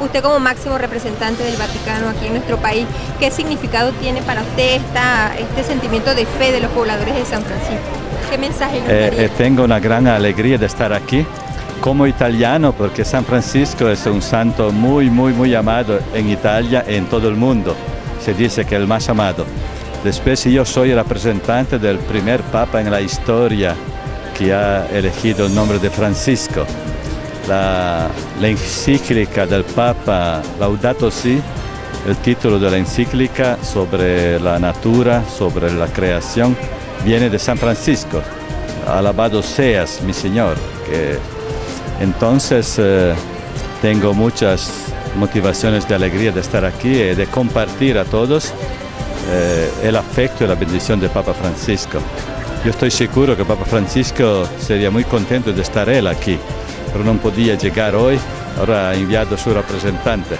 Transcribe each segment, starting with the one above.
Usted como máximo representante del Vaticano aquí en nuestro país, ¿qué significado tiene para usted esta, este sentimiento de fe de los pobladores de San Francisco? ¿Qué mensaje nos Eh, daría? eh, tengo una gran alegría de estar aquí como italiano porque San Francisco es un santo muy, muy, muy amado en Italia y en todo el mundo. Se dice que es el más amado. Después yo soy representante del primer papa en la historia que ha elegido el nombre de Francisco. La, la encíclica del Papa Laudato Si, el título de la encíclica sobre la natura, sobre la creación, viene de San Francisco. Alabado seas, mi Señor. Que entonces eh, tengo muchas motivaciones de alegría de estar aquí y de compartir a todos eh, el afecto y la bendición de Papa Francisco. Yo estoy seguro que Papa Francisco sería muy contento de estar él aquí, pero no podía llegar hoy, ahora ha enviado su representante.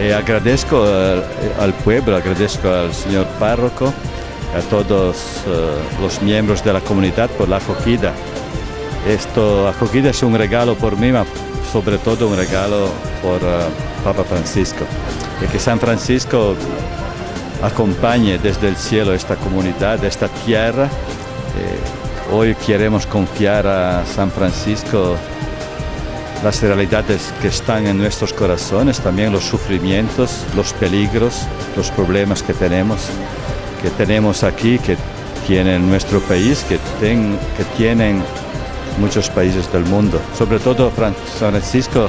Y agradezco al, al pueblo, agradezco al señor párroco, a todos eh, los miembros de la comunidad por la acogida. Esto, acogida es un regalo por mí, ma sobre todo un regalo por eh, Papa Francisco. Y que San Francisco acompañe desde el cielo esta comunidad, esta tierra. Eh, hoy queremos confiar a San Francisco las realidades que están en nuestros corazones, también los sufrimientos, los peligros, los problemas que tenemos, que tenemos aquí, que tiene nuestro país, que, ten- que tienen muchos países del mundo. Sobre todo Fran- Francisco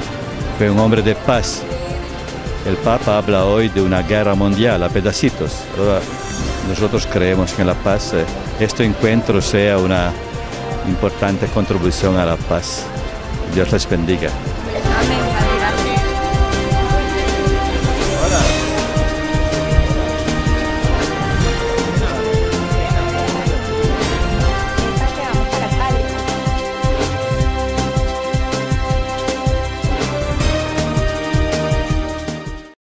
fue un hombre de paz. El Papa habla hoy de una guerra mundial a pedacitos. Nosotros creemos que en la paz, eh, este encuentro sea una importante contribución a la paz. Dios les bendiga.